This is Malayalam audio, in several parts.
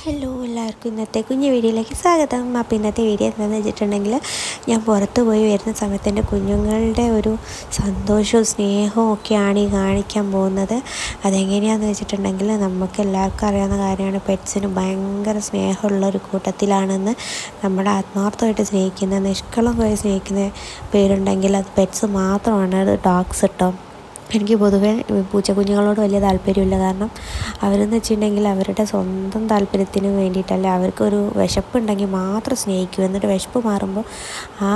ഹലോ എല്ലാവർക്കും ഇന്നത്തെ കുഞ്ഞു വീഡിയോയിലേക്ക് സ്വാഗതം. അപ്പോൾ ഇന്നത്തെ വീഡിയോ എന്താണെന്ന് വെച്ചിട്ടുണ്ടെങ്കിൽ ഞാൻ പുറത്ത് പോയി വരുന്ന സമയത്ത് എന്റെ കുഞ്ഞുങ്ങളുടെ ഒരു സന്തോഷവും സ്നേഹവും ഒക്കെയാണ് ഈ കാണിക്കാൻ പോകുന്നത്. അതെങ്ങനെയാണെന്ന് വെച്ചിട്ടുണ്ടെങ്കിൽ നമുക്ക് എല്ലാവർക്കും അറിയാവുന്ന കാര്യമാണ്. പെറ്റ്സിന് ഭയങ്കര സ്നേഹമുള്ള ഒരു കൂട്ടത്തിലാണെന്ന് നമ്മുടെ ആത്മാർത്ഥമായിട്ട് സ്നേഹിക്കുന്ന നിഷ്കളങ്കമായി സ്നേഹിക്കുന്ന പേരുണ്ടെങ്കിൽ അത് പെറ്റ്സ് മാത്രമാണ്. അത് ഡോഗ്സ് കേട്ടോ എനിക്ക് പൊതുവേ പൂച്ചക്കുഞ്ഞുങ്ങളോട് വലിയ താല്പര്യമില്ല. കാരണം അവരെന്ന് വെച്ചിട്ടുണ്ടെങ്കിൽ അവരുടെ സ്വന്തം താല്പര്യത്തിന് വേണ്ടിയിട്ടല്ല അവർക്കൊരു വിശപ്പുണ്ടെങ്കിൽ മാത്രം സ്നേഹിക്കും. എന്നിട്ട് വിശപ്പ് മാറുമ്പോൾ ആ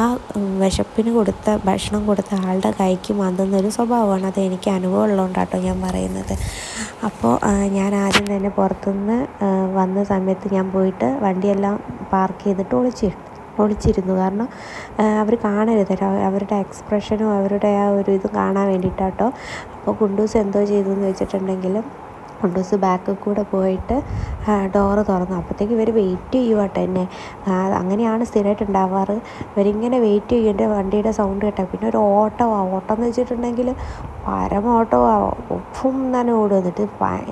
വിശപ്പിന് കൊടുത്ത ഭക്ഷണം കൊടുത്ത ആളുടെ കൈക്ക് മന്തുന്നൊരു സ്വഭാവമാണ്. അത് എനിക്ക് അനുഭവം ഉള്ളതുകൊണ്ടാട്ടോ ഞാൻ പറയുന്നത്. അപ്പോൾ ഞാൻ ആദ്യം തന്നെ പുറത്തുനിന്ന് വന്ന സമയത്ത് ഞാൻ പോയിട്ട് വണ്ടിയെല്ലാം പാർക്ക് ചെയ്തിട്ട് ഒളിച്ചിട്ടു ഒളിച്ചിരുന്നു കാരണം അവർ കാണരുത്. അവരുടെ എക്സ്പ്രഷനും അവരുടെ ആ ഒരു ഇതും കാണാൻ വേണ്ടിയിട്ടാട്ടോ അപ്പോൾ കുണ്ടൂസ് എന്തോ ചെയ്തു എന്ന് വെച്ചിട്ടുണ്ടെങ്കിൽ കുണ്ടൂസ് ബാക്കിൽ കൂടെ പോയിട്ട് ഡോറ് തുറന്നു. അപ്പോഴത്തേക്ക് ഇവർ വെയിറ്റ് ചെയ്യുവാട്ടോ എന്നെ. അങ്ങനെയാണ് സ്ഥിരമായിട്ട് ഉണ്ടാവാറ്. ഇവരിങ്ങനെ വെയിറ്റ് ചെയ്യേണ്ട വണ്ടിയുടെ സൗണ്ട് കേട്ടാൽ പിന്നെ ഒരു ഓട്ടമാണ് ഓട്ടം എന്ന് വെച്ചിട്ടുണ്ടെങ്കിൽ പരമ ഓട്ടമാണ് ഒപ്പം തന്നെ ഓടും എന്നിട്ട്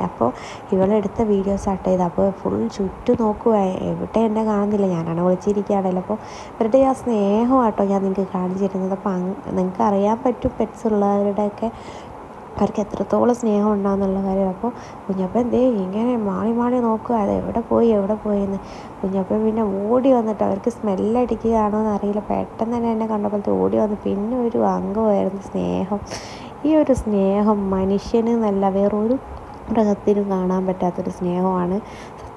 അപ്പോൾ ഇവളെടുത്ത വീഡിയോസ് ആട്ടോ ചെയ്ത്. അപ്പോൾ ഫുൾ ചുറ്റും നോക്കുക എവിടെ എന്നെ കാണുന്നില്ല. ഞാനാണ് വിളിച്ചിരിക്കുകയാണല്ലോ അപ്പോൾ ഇവരുടെ ആ സ്നേഹമാട്ടോ ഞാൻ നിങ്ങൾക്ക് കാണിച്ചിരുന്നത് അപ്പം നിങ്ങൾക്ക് അറിയാൻ പറ്റും പെറ്റ്സ് ഉള്ളവരുടെയൊക്കെ അവർക്ക് എത്രത്തോളം സ്നേഹം ഉണ്ടാകുന്നുള്ള കാര്യം. അപ്പോൾ കുഞ്ഞപ്പൻ ദേ ഇങ്ങനെ മാറി മാറി നോക്കുക. അത് എവിടെ പോയി എവിടെ പോയി എന്ന് കുഞ്ഞപ്പൻ പിന്നെ ഓടി വന്നിട്ട് അവർക്ക് സ്മെല്ലടിക്കുകയാണോ എന്ന് അറിയില്ല പെട്ടെന്ന് തന്നെ എന്നെ കണ്ടപ്പോഴത്തെ ഓടി വന്ന് പിന്നെ ഒരു അംഗമായിരുന്നു സ്നേഹം. ഈ ഒരു സ്നേഹം മനുഷ്യന് എന്നല്ല വേറൊരു മൃഗത്തിനും കാണാൻ പറ്റാത്തൊരു സ്നേഹമാണ്.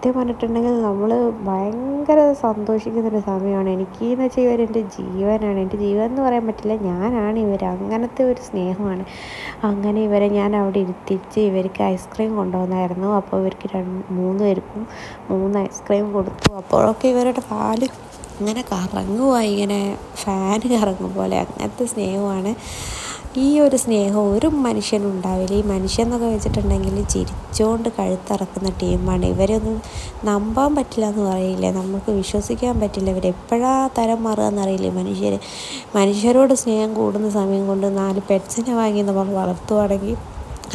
സത്യം പറഞ്ഞിട്ടുണ്ടെങ്കിൽ നമ്മൾ ഭയങ്കര സന്തോഷിക്കുന്നൊരു സമയമാണ്. എനിക്ക് എന്ന് വെച്ചാൽ ഇവരെന്റെ ജീവനാണ്. എന്റെ ജീവൻ എന്ന് പറയാൻ പറ്റില്ല. ഞാനാണ് ഇവർ അങ്ങനത്തെ ഒരു സ്നേഹമാണ്. അങ്ങനെ ഇവരെ ഞാൻ അവിടെ ഇരുത്തിച്ച് ഇവർക്ക് ഐസ്ക്രീം കൊണ്ടുവന്നായിരുന്നു. അപ്പോൾ ഇവർക്ക് രണ്ട് മൂന്ന് പേർക്കും മൂന്ന് ഐസ്ക്രീം കൊടുത്തു. അപ്പോഴൊക്കെ ഇവരുടെ പാൽ ഇങ്ങനെ കറങ്ങുക ഇങ്ങനെ ഫാൻ കറങ്ങും പോലെ. അങ്ങനത്തെ സ്നേഹമാണ്. ഈ ഒരു സ്നേഹം ഒരു മനുഷ്യനുണ്ടാവില്ല ഈ മനുഷ്യൻ എന്നൊക്കെ വെച്ചിട്ടുണ്ടെങ്കിൽ ചിരിച്ചുകൊണ്ട് കഴുത്തിറക്കുന്ന ടീമാണ്. ഇവരൊന്നും നമ്പാൻ പറ്റില്ല എന്ന് പറയില്ല? നമുക്ക് വിശ്വസിക്കാൻ പറ്റില്ല. ഇവരെപ്പോഴാ തരം മാറുക എന്നറിയില്ല. മനുഷ്യർ മനുഷ്യരോട് സ്നേഹം കൂടുന്ന സമയം കൊണ്ട് നാല് പെറ്റ്സിനെ വാങ്ങി നമ്മൾ വളർത്തുവാണെങ്കിൽ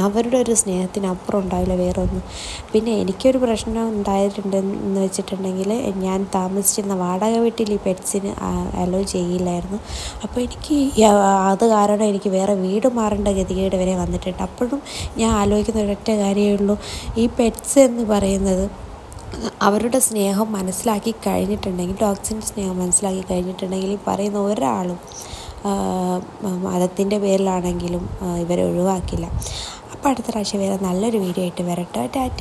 അവരുടെ ഒരു സ്നേഹത്തിനപ്പുറം ഉണ്ടാവില്ല വേറെ ഒന്നും പിന്നെ എനിക്കൊരു പ്രശ്നം ഉണ്ടായിട്ടുണ്ടെന്ന് വെച്ചിട്ടുണ്ടെങ്കിൽ ഞാൻ താമസിച്ചിരുന്ന വാടക വീട്ടിൽ ഈ പെറ്റ്സിന് അലോ ചെയ്യില്ലായിരുന്നു. അപ്പോൾ എനിക്ക് അത് കാരണം എനിക്ക് വേറെ വീട് മാറേണ്ട ഗതികേട് വരെ വന്നിട്ടുണ്ട്. അപ്പോഴും ഞാൻ ആലോചിക്കുന്ന ഒരൊറ്റ കാര്യമേ ഉള്ളൂ. ഈ പെറ്റ്സ് എന്ന് പറയുന്നത് അവരുടെ സ്നേഹം മനസ്സിലാക്കി കഴിഞ്ഞിട്ടുണ്ടെങ്കിൽ ഡോഗ്സിന്റെ സ്നേഹം മനസ്സിലാക്കി കഴിഞ്ഞിട്ടുണ്ടെങ്കിൽ ഈ പറയുന്ന ഒരാളും മതത്തിന്റെ പേരിലാണെങ്കിലും ഇവരെ ഒഴിവാക്കില്ല. അപ്പോൾ അടുത്ത പ്രാവശ്യം വേറെ നല്ലൊരു വീഡിയോ ആയിട്ട് വരട്ടെ. ടാറ്റ.